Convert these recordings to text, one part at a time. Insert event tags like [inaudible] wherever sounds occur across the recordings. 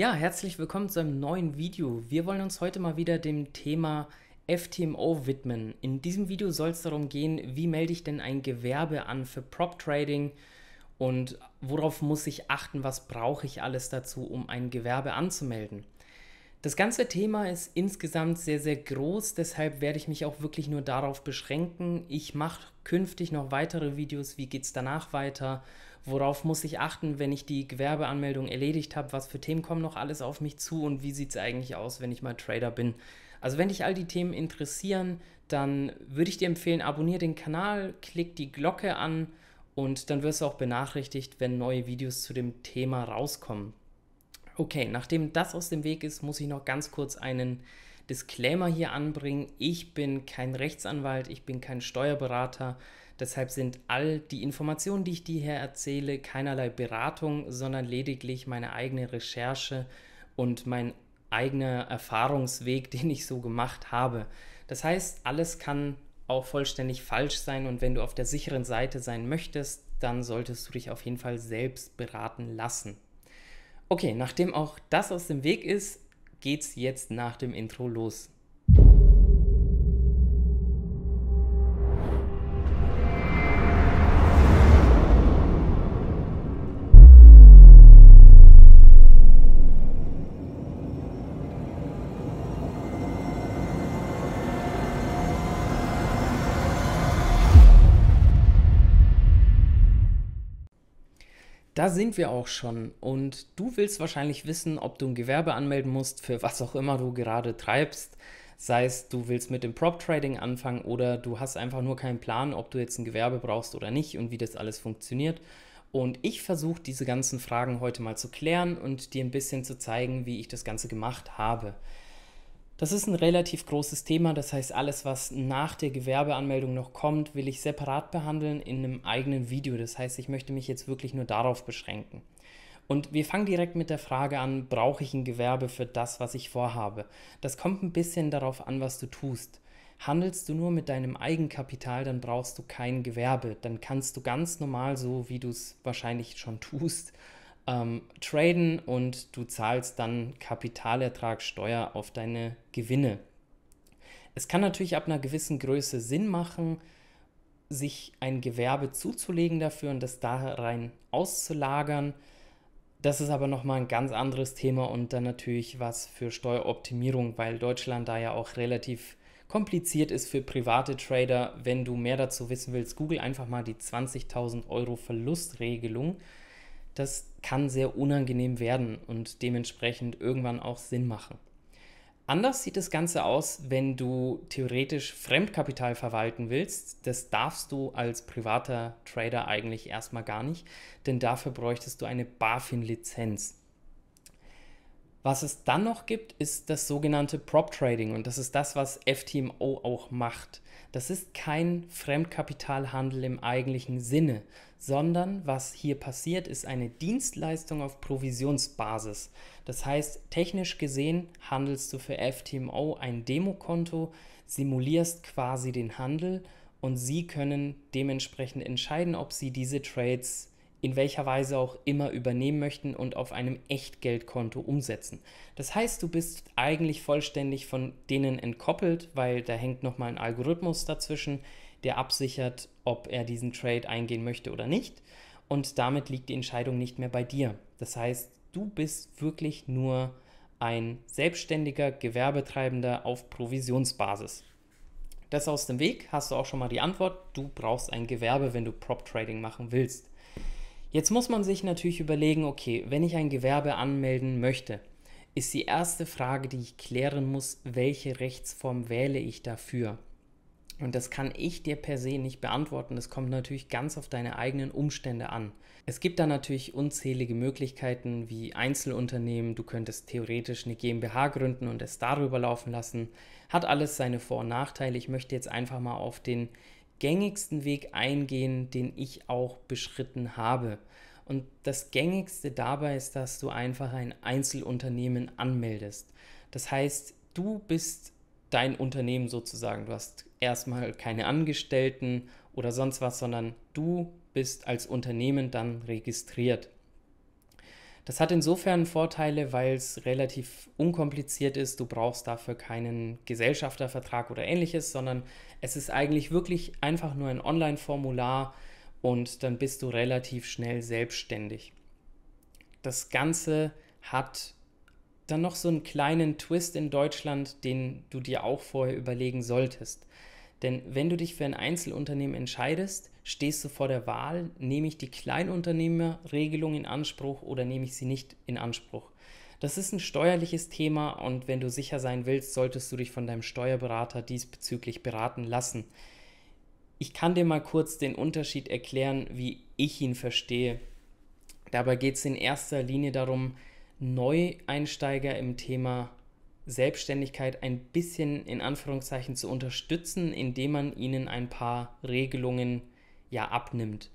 Ja, herzlich willkommen zu einem neuen Video. Wir wollen uns heute mal wieder dem Thema FTMO widmen. In diesem Video soll es darum gehen, wie melde ich denn ein Gewerbe an für Prop Trading und worauf muss ich achten, was brauche ich alles dazu, um ein Gewerbe anzumelden. Das ganze Thema ist insgesamt sehr, sehr groß, deshalb werde ich mich auch wirklich nur darauf beschränken. Ich mache künftig noch weitere Videos, wie geht es danach weiter, worauf muss ich achten, wenn ich die Gewerbeanmeldung erledigt habe, was für Themen kommen noch alles auf mich zu und wie sieht es eigentlich aus, wenn ich mal Trader bin. Also wenn dich all die Themen interessieren, dann würde ich dir empfehlen, abonniere den Kanal, klick die Glocke an und dann wirst du auch benachrichtigt, wenn neue Videos zu dem Thema rauskommen. Okay, nachdem das aus dem Weg ist, muss ich noch ganz kurz einen Disclaimer hier anbringen. Ich bin kein Rechtsanwalt, ich bin kein Steuerberater. Deshalb sind all die Informationen, die ich dir hier erzähle, keinerlei Beratung, sondern lediglich meine eigene Recherche und mein eigener Erfahrungsweg, [laughs] den ich so gemacht habe. Das heißt, alles kann auch vollständig falsch sein und wenn du auf der sicheren Seite sein möchtest, dann solltest du dich auf jeden Fall selbst beraten lassen. Okay, nachdem auch das aus dem Weg ist, geht's jetzt nach dem Intro los. Da sind wir auch schon und du willst wahrscheinlich wissen, ob du ein Gewerbe anmelden musst für was auch immer du gerade treibst. Sei es, du willst mit dem Prop Trading anfangen oder du hast einfach nur keinen Plan, ob du jetzt ein Gewerbe brauchst oder nicht und wie das alles funktioniert. Und ich versuche diese ganzen Fragen heute mal zu klären und dir ein bisschen zu zeigen, wie ich das Ganze gemacht habe. Das ist ein relativ großes Thema, das heißt, alles, was nach der Gewerbeanmeldung noch kommt, will ich separat behandeln in einem eigenen Video. Das heißt, ich möchte mich jetzt wirklich nur darauf beschränken. Und wir fangen direkt mit der Frage an, brauche ich ein Gewerbe für das, was ich vorhabe? Das kommt ein bisschen darauf an, was du tust. Handelst du nur mit deinem Eigenkapital, dann brauchst du kein Gewerbe. Dann kannst du ganz normal, so wie du es wahrscheinlich schon tust, ähm, traden und du zahlst dann Kapitalertragssteuer auf deine Gewinne. Es kann natürlich ab einer gewissen Größe Sinn machen, sich ein Gewerbe zuzulegen dafür und das da rein auszulagern. Das ist aber nochmal ein ganz anderes Thema und dann natürlich was für Steueroptimierung, weil Deutschland da ja auch relativ kompliziert ist für private Trader. Wenn du mehr dazu wissen willst, google einfach mal die 20.000 Euro Verlustregelung das kann sehr unangenehm werden und dementsprechend irgendwann auch Sinn machen. Anders sieht das Ganze aus, wenn du theoretisch Fremdkapital verwalten willst. Das darfst du als privater Trader eigentlich erstmal gar nicht, denn dafür bräuchtest du eine BaFin-Lizenz. Was es dann noch gibt, ist das sogenannte Prop Trading und das ist das, was FTMO auch macht. Das ist kein Fremdkapitalhandel im eigentlichen Sinne, sondern was hier passiert, ist eine Dienstleistung auf Provisionsbasis. Das heißt, technisch gesehen handelst du für FTMO ein Demokonto, simulierst quasi den Handel und sie können dementsprechend entscheiden, ob sie diese Trades in welcher Weise auch immer übernehmen möchten und auf einem Echtgeldkonto umsetzen. Das heißt, du bist eigentlich vollständig von denen entkoppelt, weil da hängt nochmal ein Algorithmus dazwischen, der absichert, ob er diesen Trade eingehen möchte oder nicht. Und damit liegt die Entscheidung nicht mehr bei dir. Das heißt, du bist wirklich nur ein selbstständiger Gewerbetreibender auf Provisionsbasis. Das aus dem Weg hast du auch schon mal die Antwort. Du brauchst ein Gewerbe, wenn du Prop Trading machen willst. Jetzt muss man sich natürlich überlegen, okay, wenn ich ein Gewerbe anmelden möchte, ist die erste Frage, die ich klären muss, welche Rechtsform wähle ich dafür? Und das kann ich dir per se nicht beantworten. Das kommt natürlich ganz auf deine eigenen Umstände an. Es gibt da natürlich unzählige Möglichkeiten wie Einzelunternehmen. Du könntest theoretisch eine GmbH gründen und es darüber laufen lassen. Hat alles seine Vor- und Nachteile. Ich möchte jetzt einfach mal auf den gängigsten Weg eingehen, den ich auch beschritten habe. Und das gängigste dabei ist, dass du einfach ein Einzelunternehmen anmeldest. Das heißt, du bist dein Unternehmen sozusagen. Du hast erstmal keine Angestellten oder sonst was, sondern du bist als Unternehmen dann registriert. Das hat insofern Vorteile, weil es relativ unkompliziert ist. Du brauchst dafür keinen Gesellschaftervertrag oder ähnliches, sondern es ist eigentlich wirklich einfach nur ein Online-Formular und dann bist du relativ schnell selbstständig. Das Ganze hat dann noch so einen kleinen Twist in Deutschland, den du dir auch vorher überlegen solltest. Denn wenn du dich für ein Einzelunternehmen entscheidest, stehst du vor der Wahl, nehme ich die Kleinunternehmerregelung in Anspruch oder nehme ich sie nicht in Anspruch. Das ist ein steuerliches Thema und wenn du sicher sein willst, solltest du dich von deinem Steuerberater diesbezüglich beraten lassen. Ich kann dir mal kurz den Unterschied erklären, wie ich ihn verstehe. Dabei geht es in erster Linie darum, Neueinsteiger im Thema Selbstständigkeit ein bisschen in Anführungszeichen zu unterstützen, indem man ihnen ein paar Regelungen ja abnimmt.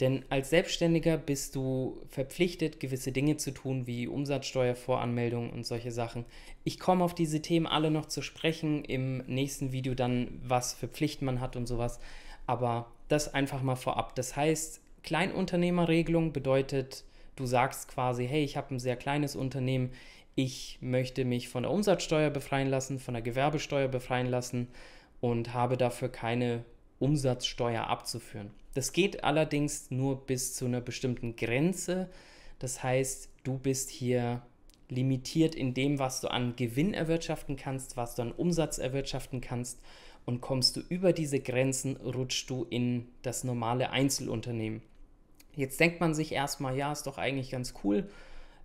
Denn als Selbstständiger bist du verpflichtet, gewisse Dinge zu tun, wie Umsatzsteuervoranmeldung und solche Sachen. Ich komme auf diese Themen alle noch zu sprechen im nächsten Video dann, was für Pflichten man hat und sowas. Aber das einfach mal vorab. Das heißt, Kleinunternehmerregelung bedeutet, du sagst quasi, hey, ich habe ein sehr kleines Unternehmen, ich möchte mich von der Umsatzsteuer befreien lassen, von der Gewerbesteuer befreien lassen und habe dafür keine Umsatzsteuer abzuführen. Das geht allerdings nur bis zu einer bestimmten Grenze. Das heißt, du bist hier limitiert in dem, was du an Gewinn erwirtschaften kannst, was du an Umsatz erwirtschaften kannst. Und kommst du über diese Grenzen, rutschst du in das normale Einzelunternehmen. Jetzt denkt man sich erstmal, ja, ist doch eigentlich ganz cool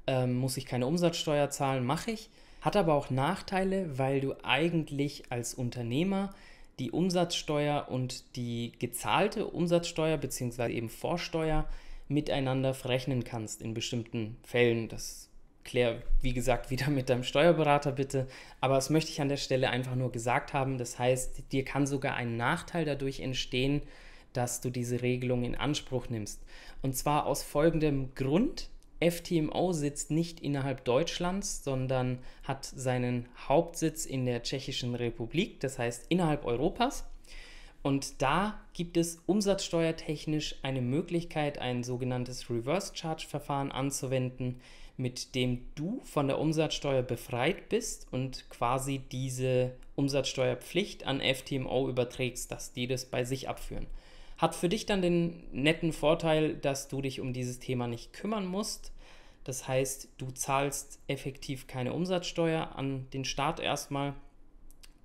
ähm, muss ich keine Umsatzsteuer zahlen, mache ich. Hat aber auch Nachteile, weil du eigentlich als Unternehmer die Umsatzsteuer und die gezahlte Umsatzsteuer bzw. eben Vorsteuer miteinander verrechnen kannst in bestimmten Fällen. Das klär, wie gesagt, [laughs] wieder mit deinem Steuerberater bitte. Aber das möchte ich an der Stelle einfach nur gesagt haben. Das heißt, dir kann sogar ein Nachteil dadurch entstehen, dass du diese Regelung in Anspruch nimmst. Und zwar aus folgendem Grund. FTMO sitzt nicht innerhalb Deutschlands, sondern hat seinen Hauptsitz in der Tschechischen Republik, das heißt innerhalb Europas. Und da gibt es umsatzsteuertechnisch eine Möglichkeit, ein sogenanntes Reverse Charge Verfahren anzuwenden, mit dem du von der Umsatzsteuer befreit bist und quasi diese Umsatzsteuerpflicht an FTMO überträgst, dass die das bei sich abführen. Hat für dich dann den netten Vorteil, dass du dich um dieses Thema nicht kümmern musst. Das heißt, du zahlst effektiv keine Umsatzsteuer an den Staat erstmal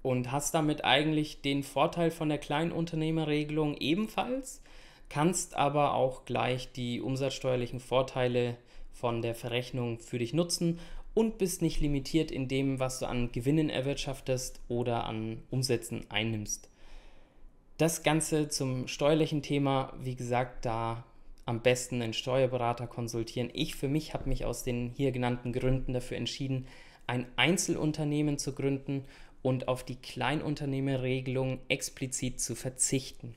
und hast damit eigentlich den Vorteil von der Kleinunternehmerregelung ebenfalls, kannst aber auch gleich die umsatzsteuerlichen Vorteile von der Verrechnung für dich nutzen und bist nicht limitiert in dem, was du an Gewinnen erwirtschaftest oder an Umsätzen einnimmst. Das Ganze zum steuerlichen Thema, wie gesagt, da am besten einen Steuerberater konsultieren. Ich für mich habe mich aus den hier genannten Gründen dafür entschieden, ein Einzelunternehmen zu gründen und auf die Kleinunternehmerregelung explizit zu verzichten.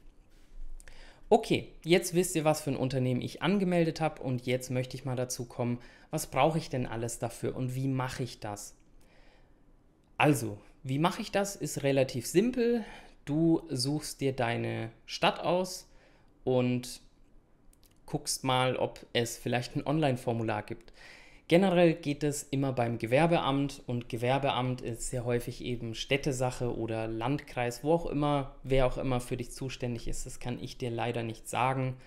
Okay, jetzt wisst ihr, was für ein Unternehmen ich angemeldet habe und jetzt möchte ich mal dazu kommen, was brauche ich denn alles dafür und wie mache ich das? Also, wie mache ich das? Ist relativ simpel. Du suchst dir deine Stadt aus und guckst mal, ob es vielleicht ein Online-Formular gibt. Generell geht es immer beim Gewerbeamt und Gewerbeamt ist sehr häufig eben Städtesache oder Landkreis, wo auch immer, wer auch immer für dich zuständig ist. Das kann ich dir leider nicht sagen.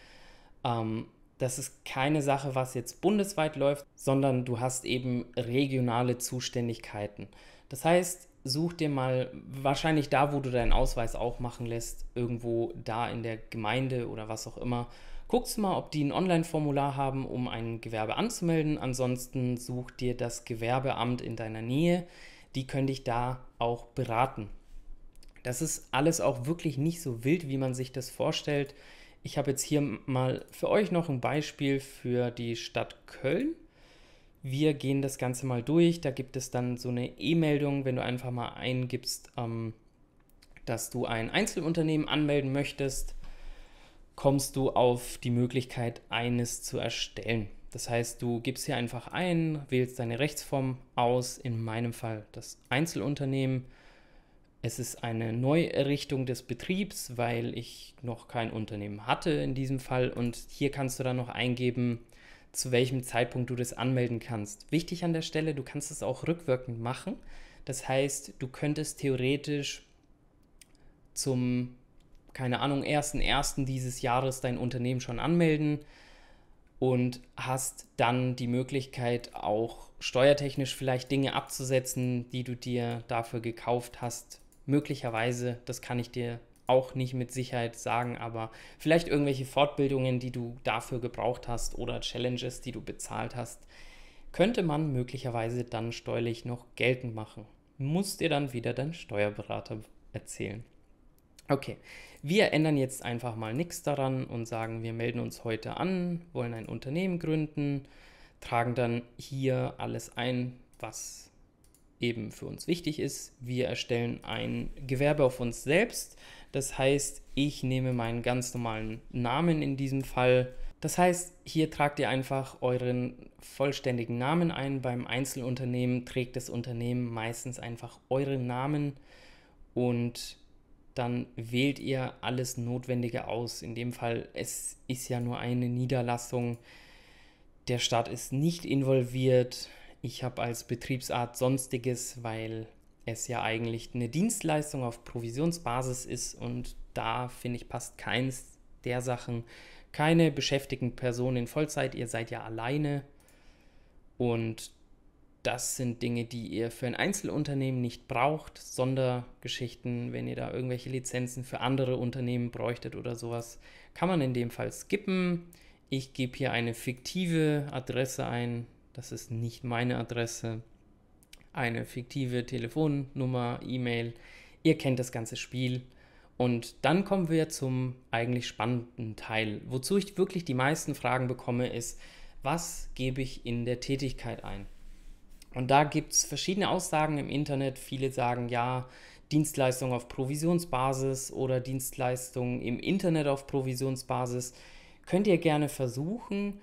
Ähm, das ist keine Sache, was jetzt bundesweit läuft, sondern du hast eben regionale Zuständigkeiten. Das heißt, such dir mal wahrscheinlich da, wo du deinen Ausweis auch machen lässt, irgendwo da in der Gemeinde oder was auch immer. Guckst mal, ob die ein Online-Formular haben, um ein Gewerbe anzumelden. Ansonsten such dir das Gewerbeamt in deiner Nähe. Die können dich da auch beraten. Das ist alles auch wirklich nicht so wild, wie man sich das vorstellt. Ich habe jetzt hier mal für euch noch ein Beispiel für die Stadt Köln. Wir gehen das Ganze mal durch. Da gibt es dann so eine E-Meldung, wenn du einfach mal eingibst, ähm, dass du ein Einzelunternehmen anmelden möchtest, kommst du auf die Möglichkeit, eines zu erstellen. Das heißt, du gibst hier einfach ein, wählst deine Rechtsform aus, in meinem Fall das Einzelunternehmen. Es ist eine Neuerrichtung des Betriebs, weil ich noch kein Unternehmen hatte in diesem Fall. Und hier kannst du dann noch eingeben, zu welchem Zeitpunkt du das anmelden kannst. Wichtig an der Stelle, du kannst es auch rückwirkend machen. Das heißt, du könntest theoretisch zum, keine Ahnung, 1.1. dieses Jahres dein Unternehmen schon anmelden und hast dann die Möglichkeit, auch steuertechnisch vielleicht Dinge abzusetzen, die du dir dafür gekauft hast. Möglicherweise, das kann ich dir auch nicht mit Sicherheit sagen, aber vielleicht irgendwelche Fortbildungen, die du dafür gebraucht hast oder Challenges, die du bezahlt hast, könnte man möglicherweise dann steuerlich noch geltend machen. Muss dir dann wieder dein Steuerberater erzählen. Okay, wir ändern jetzt einfach mal nichts daran und sagen, wir melden uns heute an, wollen ein Unternehmen gründen, tragen dann hier alles ein, was eben für uns wichtig ist. Wir erstellen ein Gewerbe auf uns selbst. Das heißt, ich nehme meinen ganz normalen Namen in diesem Fall. Das heißt, hier tragt ihr einfach euren vollständigen Namen ein. Beim Einzelunternehmen trägt das Unternehmen meistens einfach euren Namen und dann wählt ihr alles Notwendige aus. In dem Fall, es ist ja nur eine Niederlassung. Der Staat ist nicht involviert. Ich habe als Betriebsart Sonstiges, weil es ja eigentlich eine Dienstleistung auf Provisionsbasis ist und da finde ich passt keins der Sachen. Keine beschäftigten Personen in Vollzeit, ihr seid ja alleine und das sind Dinge, die ihr für ein Einzelunternehmen nicht braucht. Sondergeschichten, wenn ihr da irgendwelche Lizenzen für andere Unternehmen bräuchtet oder sowas, kann man in dem Fall skippen. Ich gebe hier eine fiktive Adresse ein. Das ist nicht meine Adresse. Eine fiktive Telefonnummer, E-Mail. Ihr kennt das ganze Spiel. Und dann kommen wir zum eigentlich spannenden Teil. Wozu ich wirklich die meisten Fragen bekomme, ist, was gebe ich in der Tätigkeit ein? Und da gibt es verschiedene Aussagen im Internet. Viele sagen, ja, Dienstleistung auf Provisionsbasis oder Dienstleistung im Internet auf Provisionsbasis. Könnt ihr gerne versuchen.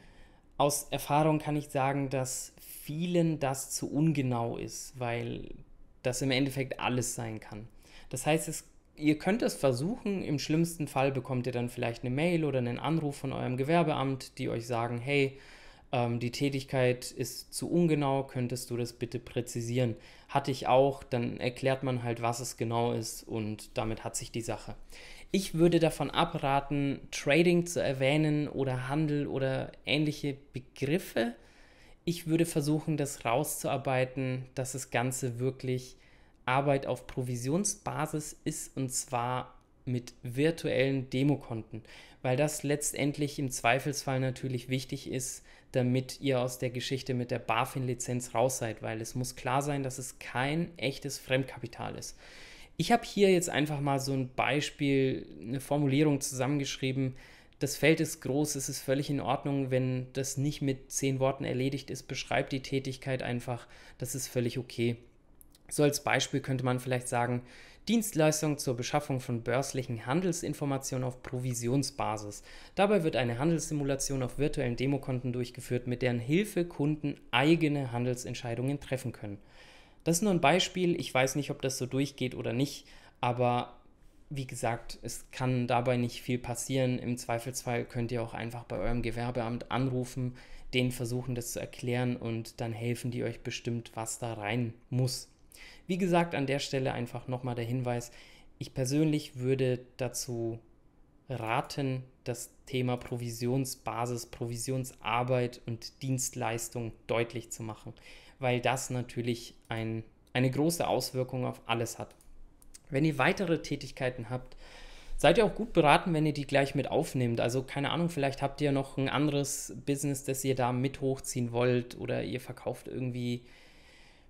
Aus Erfahrung kann ich sagen, dass vielen das zu ungenau ist, weil das im Endeffekt alles sein kann. Das heißt, es, ihr könnt es versuchen. Im schlimmsten Fall bekommt ihr dann vielleicht eine Mail oder einen Anruf von eurem Gewerbeamt, die euch sagen, hey, ähm, die Tätigkeit ist zu ungenau, könntest du das bitte präzisieren? Hatte ich auch, dann erklärt man halt, was es genau ist und damit hat sich die Sache. Ich würde davon abraten, Trading zu erwähnen oder Handel oder ähnliche Begriffe. Ich würde versuchen, das rauszuarbeiten, dass das Ganze wirklich Arbeit auf Provisionsbasis ist und zwar mit virtuellen Demokonten, weil das letztendlich im Zweifelsfall natürlich wichtig ist, damit ihr aus der Geschichte mit der BaFin-Lizenz raus seid, weil es muss klar sein, dass es kein echtes Fremdkapital ist. Ich habe hier jetzt einfach mal so ein Beispiel, eine Formulierung zusammengeschrieben. Das Feld ist groß, es ist völlig in Ordnung, wenn das nicht mit zehn Worten erledigt ist. Beschreibt die Tätigkeit einfach, das ist völlig okay. So als Beispiel könnte man vielleicht sagen, Dienstleistung zur Beschaffung von börslichen Handelsinformationen auf Provisionsbasis. Dabei wird eine Handelssimulation auf virtuellen Demokonten durchgeführt, mit deren Hilfe Kunden eigene Handelsentscheidungen treffen können. Das ist nur ein Beispiel, ich weiß nicht, ob das so durchgeht oder nicht, aber wie gesagt, es kann dabei nicht viel passieren. Im Zweifelsfall könnt ihr auch einfach bei eurem Gewerbeamt anrufen, denen versuchen, das zu erklären und dann helfen die euch bestimmt, was da rein muss. Wie gesagt, an der Stelle einfach nochmal der Hinweis, ich persönlich würde dazu raten, das Thema Provisionsbasis, Provisionsarbeit und Dienstleistung deutlich zu machen, weil das natürlich ein, eine große Auswirkung auf alles hat. Wenn ihr weitere Tätigkeiten habt, seid ihr auch gut beraten, wenn ihr die gleich mit aufnehmt. Also keine Ahnung, vielleicht habt ihr noch ein anderes Business, das ihr da mit hochziehen wollt oder ihr verkauft irgendwie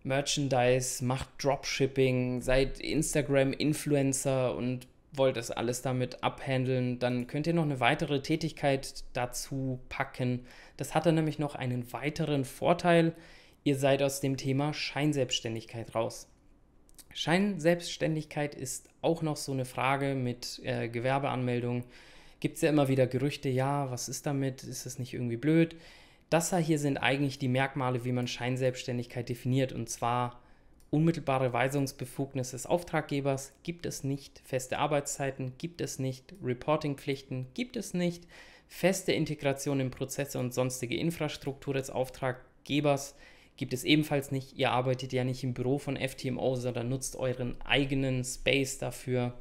Merchandise, macht Dropshipping, seid Instagram-Influencer und wollt das alles damit abhandeln, dann könnt ihr noch eine weitere Tätigkeit dazu packen. Das hat dann nämlich noch einen weiteren Vorteil. Ihr seid aus dem Thema Scheinselbstständigkeit raus. Scheinselbstständigkeit ist auch noch so eine Frage mit äh, Gewerbeanmeldung. Gibt es ja immer wieder Gerüchte, ja, was ist damit? Ist das nicht irgendwie blöd? Das hier sind eigentlich die Merkmale, wie man Scheinselbstständigkeit definiert. Und zwar unmittelbare Weisungsbefugnis des Auftraggebers gibt es nicht, feste Arbeitszeiten gibt es nicht, Reportingpflichten gibt es nicht, Feste Integration in Prozesse und sonstige Infrastruktur des Auftraggebers gibt es ebenfalls nicht. Ihr arbeitet ja nicht im Büro von FTMO, sondern nutzt euren eigenen Space dafür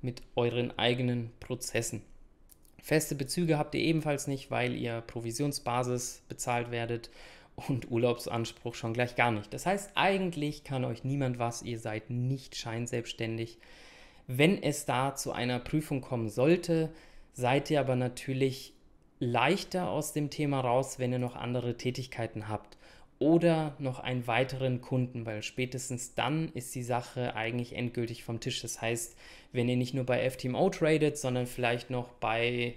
mit euren eigenen Prozessen. Feste Bezüge habt ihr ebenfalls nicht, weil ihr Provisionsbasis bezahlt werdet und Urlaubsanspruch schon gleich gar nicht. Das heißt, eigentlich kann euch niemand was, ihr seid nicht scheinselbstständig. Wenn es da zu einer Prüfung kommen sollte, seid ihr aber natürlich leichter aus dem Thema raus, wenn ihr noch andere Tätigkeiten habt oder noch einen weiteren Kunden, weil spätestens dann ist die Sache eigentlich endgültig vom Tisch. Das heißt, wenn ihr nicht nur bei FTMO tradet, sondern vielleicht noch bei,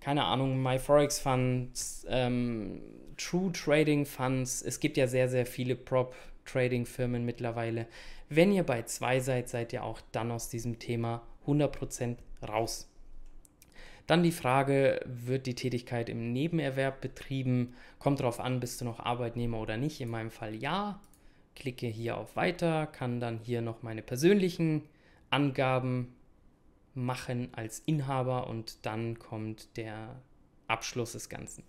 keine Ahnung, MyForex Funds, ähm, True Trading Funds, es gibt ja sehr, sehr viele Prop Trading Firmen mittlerweile. Wenn ihr bei zwei seid, seid ihr auch dann aus diesem Thema 100% raus. Dann die Frage, wird die Tätigkeit im Nebenerwerb betrieben? Kommt darauf an, bist du noch Arbeitnehmer oder nicht? In meinem Fall ja. Klicke hier auf Weiter, kann dann hier noch meine persönlichen Angaben machen als Inhaber und dann kommt der Abschluss des Ganzen.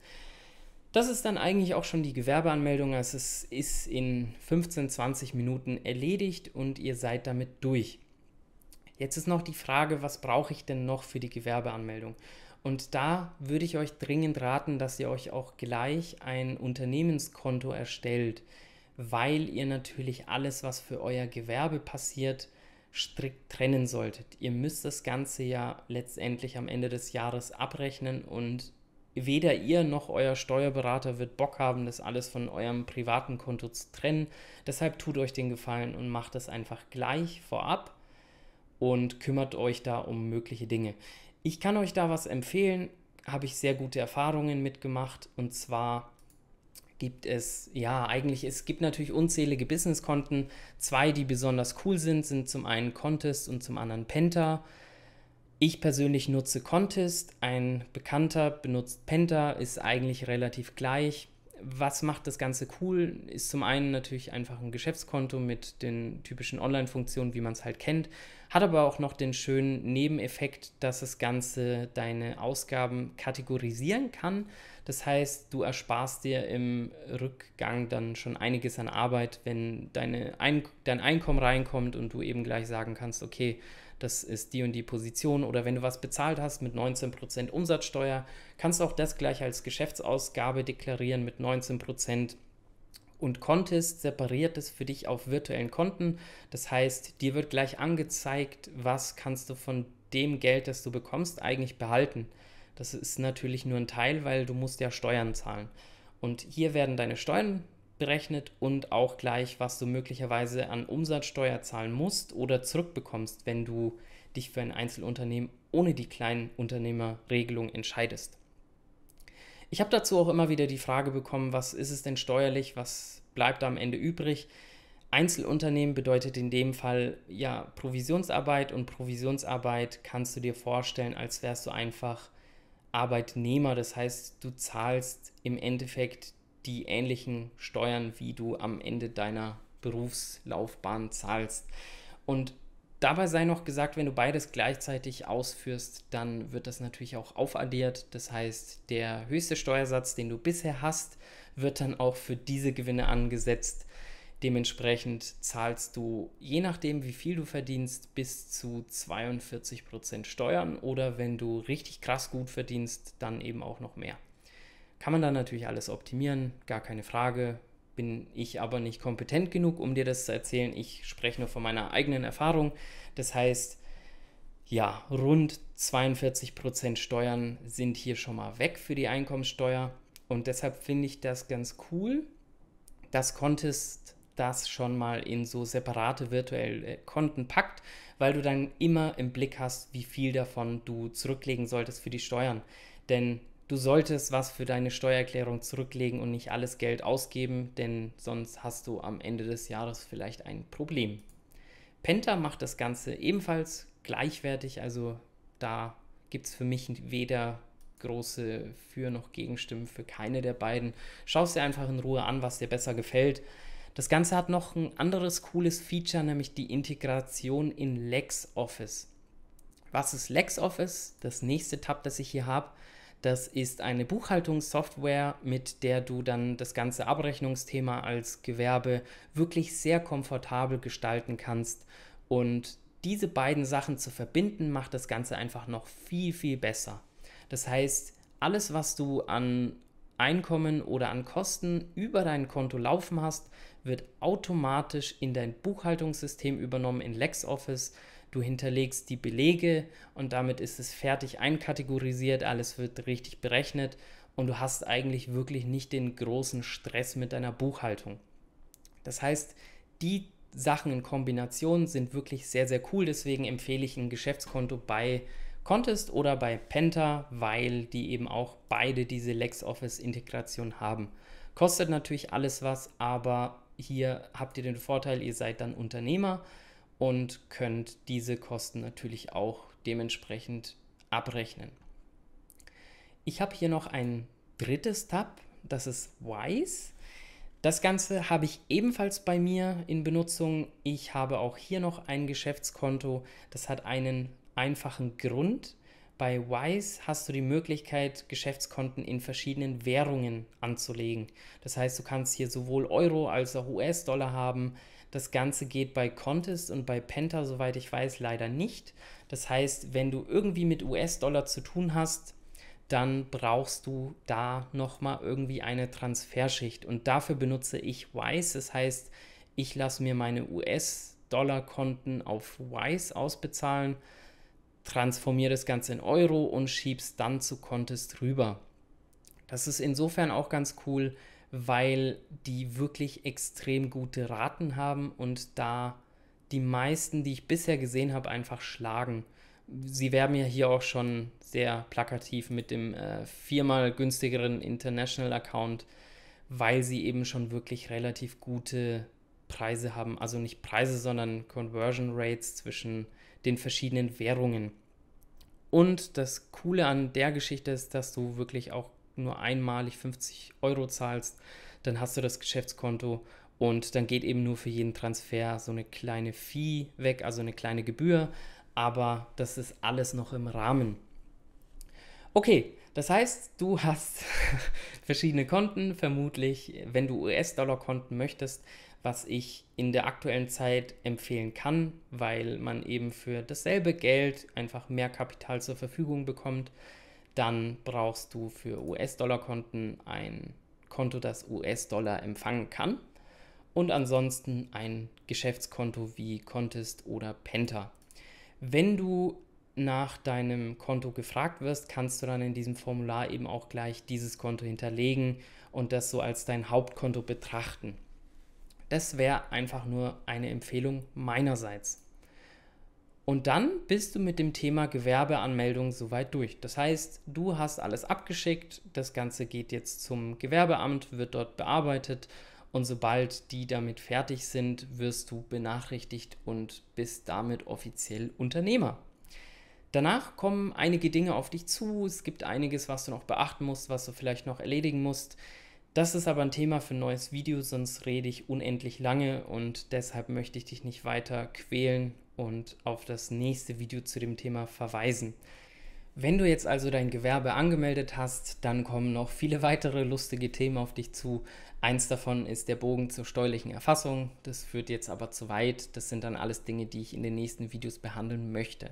Das ist dann eigentlich auch schon die Gewerbeanmeldung. Also es ist in 15, 20 Minuten erledigt und ihr seid damit durch. Jetzt ist noch die Frage, was brauche ich denn noch für die Gewerbeanmeldung? Und da würde ich euch dringend raten, dass ihr euch auch gleich ein Unternehmenskonto erstellt, weil ihr natürlich alles, was für euer Gewerbe passiert, strikt trennen solltet. Ihr müsst das Ganze ja letztendlich am Ende des Jahres abrechnen und weder ihr noch euer Steuerberater wird Bock haben, das alles von eurem privaten Konto zu trennen. Deshalb tut euch den Gefallen und macht es einfach gleich vorab und kümmert euch da um mögliche Dinge. Ich kann euch da was empfehlen, habe ich sehr gute Erfahrungen mitgemacht und zwar gibt es, ja, eigentlich, es gibt natürlich unzählige Businesskonten. Zwei, die besonders cool sind, sind zum einen Contest und zum anderen Penta. Ich persönlich nutze Contest, ein Bekannter benutzt Penta, ist eigentlich relativ gleich was macht das Ganze cool? Ist zum einen natürlich einfach ein Geschäftskonto mit den typischen Online-Funktionen, wie man es halt kennt, hat aber auch noch den schönen Nebeneffekt, dass das Ganze deine Ausgaben kategorisieren kann. Das heißt, du ersparst dir im Rückgang dann schon einiges an Arbeit, wenn deine Ein dein Einkommen reinkommt und du eben gleich sagen kannst, okay, das ist die und die Position. Oder wenn du was bezahlt hast mit 19% Umsatzsteuer, kannst du auch das gleich als Geschäftsausgabe deklarieren mit 19% und Contest separiert es für dich auf virtuellen Konten. Das heißt, dir wird gleich angezeigt, was kannst du von dem Geld, das du bekommst, eigentlich behalten. Das ist natürlich nur ein Teil, weil du musst ja Steuern zahlen. Und hier werden deine Steuern berechnet und auch gleich, was du möglicherweise an Umsatzsteuer zahlen musst oder zurückbekommst, wenn du dich für ein Einzelunternehmen ohne die Kleinunternehmerregelung entscheidest. Ich habe dazu auch immer wieder die Frage bekommen, was ist es denn steuerlich, was bleibt da am Ende übrig? Einzelunternehmen bedeutet in dem Fall ja Provisionsarbeit und Provisionsarbeit kannst du dir vorstellen, als wärst du einfach Arbeitnehmer. Das heißt, du zahlst im Endeffekt die ähnlichen Steuern, wie du am Ende deiner Berufslaufbahn zahlst. Und dabei sei noch gesagt, wenn du beides gleichzeitig ausführst, dann wird das natürlich auch aufaddiert. Das heißt, der höchste Steuersatz, den du bisher hast, wird dann auch für diese Gewinne angesetzt. Dementsprechend zahlst du, je nachdem, wie viel du verdienst, bis zu 42% Steuern oder wenn du richtig krass gut verdienst, dann eben auch noch mehr. Kann man dann natürlich alles optimieren, gar keine Frage. Bin ich aber nicht kompetent genug, um dir das zu erzählen. Ich spreche nur von meiner eigenen Erfahrung. Das heißt, ja, rund 42% Steuern sind hier schon mal weg für die Einkommensteuer. Und deshalb finde ich das ganz cool, dass Contest das schon mal in so separate virtuelle Konten packt, weil du dann immer im Blick hast, wie viel davon du zurücklegen solltest für die Steuern. Denn Du solltest was für deine Steuererklärung zurücklegen und nicht alles Geld ausgeben, denn sonst hast du am Ende des Jahres vielleicht ein Problem. Penta macht das Ganze ebenfalls gleichwertig, also da gibt es für mich weder große Für- noch Gegenstimmen für keine der beiden. Schau es dir einfach in Ruhe an, was dir besser gefällt. Das Ganze hat noch ein anderes cooles Feature, nämlich die Integration in LexOffice. Was ist LexOffice? Das nächste Tab, das ich hier habe. Das ist eine Buchhaltungssoftware, mit der du dann das ganze Abrechnungsthema als Gewerbe wirklich sehr komfortabel gestalten kannst. Und diese beiden Sachen zu verbinden, macht das Ganze einfach noch viel, viel besser. Das heißt, alles, was du an Einkommen oder an Kosten über dein Konto laufen hast, wird automatisch in dein Buchhaltungssystem übernommen in LexOffice. Du hinterlegst die Belege und damit ist es fertig einkategorisiert, alles wird richtig berechnet und du hast eigentlich wirklich nicht den großen Stress mit deiner Buchhaltung. Das heißt, die Sachen in Kombination sind wirklich sehr, sehr cool. Deswegen empfehle ich ein Geschäftskonto bei Contest oder bei Penta, weil die eben auch beide diese LexOffice-Integration haben. Kostet natürlich alles was, aber hier habt ihr den Vorteil, ihr seid dann Unternehmer und könnt diese Kosten natürlich auch dementsprechend abrechnen. Ich habe hier noch ein drittes Tab, das ist Wise. Das Ganze habe ich ebenfalls bei mir in Benutzung. Ich habe auch hier noch ein Geschäftskonto. Das hat einen einfachen Grund. Bei Wise hast du die Möglichkeit, Geschäftskonten in verschiedenen Währungen anzulegen. Das heißt, du kannst hier sowohl Euro als auch US-Dollar haben. Das Ganze geht bei Contest und bei Penta, soweit ich weiß, leider nicht. Das heißt, wenn du irgendwie mit US-Dollar zu tun hast, dann brauchst du da nochmal irgendwie eine Transferschicht. Und dafür benutze ich Wise. Das heißt, ich lasse mir meine US-Dollar-Konten auf Wise ausbezahlen transformiere das Ganze in Euro und schiebe es dann zu Contest rüber. Das ist insofern auch ganz cool, weil die wirklich extrem gute Raten haben und da die meisten, die ich bisher gesehen habe, einfach schlagen. Sie werben ja hier auch schon sehr plakativ mit dem äh, viermal günstigeren International Account, weil sie eben schon wirklich relativ gute Preise haben. Also nicht Preise, sondern Conversion Rates zwischen den verschiedenen Währungen. Und das Coole an der Geschichte ist, dass du wirklich auch nur einmalig 50 Euro zahlst. Dann hast du das Geschäftskonto und dann geht eben nur für jeden Transfer so eine kleine Fee weg, also eine kleine Gebühr. Aber das ist alles noch im Rahmen. Okay, das heißt, du hast [laughs] verschiedene Konten, vermutlich, wenn du US-Dollar-Konten möchtest, was ich in der aktuellen Zeit empfehlen kann, weil man eben für dasselbe Geld einfach mehr Kapital zur Verfügung bekommt. Dann brauchst du für US-Dollar-Konten ein Konto, das US-Dollar empfangen kann. Und ansonsten ein Geschäftskonto wie Contest oder Penta. Wenn du nach deinem Konto gefragt wirst, kannst du dann in diesem Formular eben auch gleich dieses Konto hinterlegen und das so als dein Hauptkonto betrachten. Das wäre einfach nur eine Empfehlung meinerseits. Und dann bist du mit dem Thema Gewerbeanmeldung soweit durch. Das heißt, du hast alles abgeschickt, das Ganze geht jetzt zum Gewerbeamt, wird dort bearbeitet und sobald die damit fertig sind, wirst du benachrichtigt und bist damit offiziell Unternehmer. Danach kommen einige Dinge auf dich zu. Es gibt einiges, was du noch beachten musst, was du vielleicht noch erledigen musst. Das ist aber ein Thema für ein neues Video, sonst rede ich unendlich lange und deshalb möchte ich dich nicht weiter quälen und auf das nächste Video zu dem Thema verweisen. Wenn du jetzt also dein Gewerbe angemeldet hast, dann kommen noch viele weitere lustige Themen auf dich zu. Eins davon ist der Bogen zur steuerlichen Erfassung. Das führt jetzt aber zu weit. Das sind dann alles Dinge, die ich in den nächsten Videos behandeln möchte.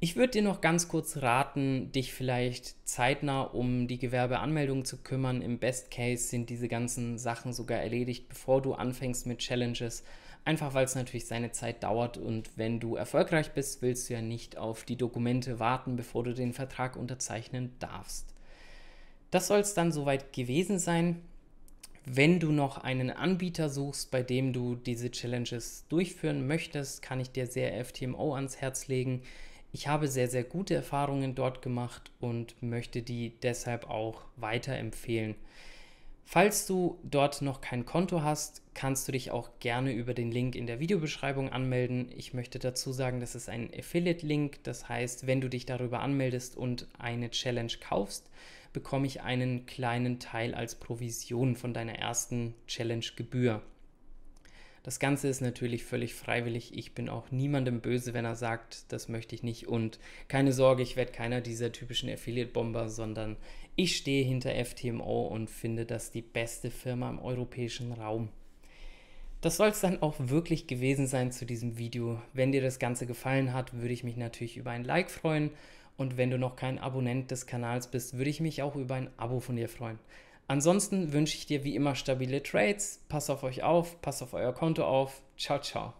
Ich würde dir noch ganz kurz raten, dich vielleicht zeitnah um die Gewerbeanmeldung zu kümmern. Im Best Case sind diese ganzen Sachen sogar erledigt, bevor du anfängst mit Challenges. Einfach weil es natürlich seine Zeit dauert und wenn du erfolgreich bist, willst du ja nicht auf die Dokumente warten, bevor du den Vertrag unterzeichnen darfst. Das soll es dann soweit gewesen sein. Wenn du noch einen Anbieter suchst, bei dem du diese Challenges durchführen möchtest, kann ich dir sehr FTMO ans Herz legen. Ich habe sehr, sehr gute Erfahrungen dort gemacht und möchte die deshalb auch weiterempfehlen. Falls du dort noch kein Konto hast, kannst du dich auch gerne über den Link in der Videobeschreibung anmelden. Ich möchte dazu sagen, das ist ein Affiliate-Link. Das heißt, wenn du dich darüber anmeldest und eine Challenge kaufst, bekomme ich einen kleinen Teil als Provision von deiner ersten Challenge-Gebühr. Das Ganze ist natürlich völlig freiwillig. Ich bin auch niemandem böse, wenn er sagt, das möchte ich nicht. Und keine Sorge, ich werde keiner dieser typischen Affiliate-Bomber, sondern ich stehe hinter FTMO und finde das die beste Firma im europäischen Raum. Das soll es dann auch wirklich gewesen sein zu diesem Video. Wenn dir das Ganze gefallen hat, würde ich mich natürlich über ein Like freuen. Und wenn du noch kein Abonnent des Kanals bist, würde ich mich auch über ein Abo von dir freuen. Ansonsten wünsche ich dir wie immer stabile Trades. Pass auf euch auf, pass auf euer Konto auf. Ciao, ciao.